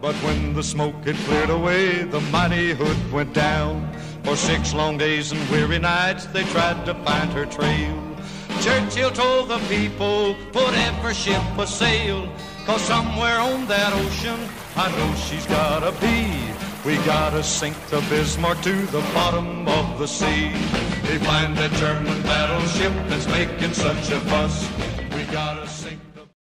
But when the smoke had cleared away, the mighty hood went down. For six long days and weary nights, they tried to find her trail. Churchill told the people, put every ship a sail, cause somewhere on that ocean, I know she's gotta be. We gotta sink the Bismarck to the bottom of the sea. They find that German battleship that's making such a fuss. We gotta sink